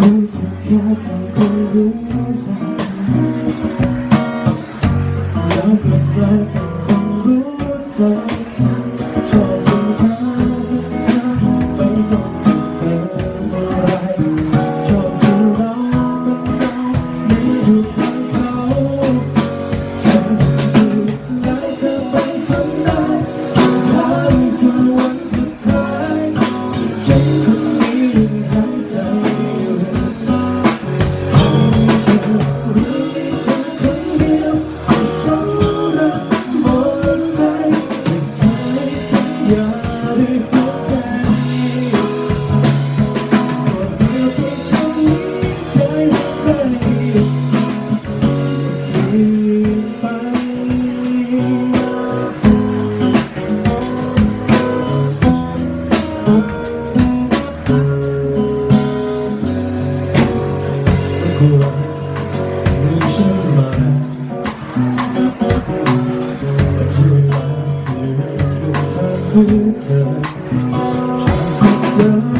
Thank you. 独特闪烁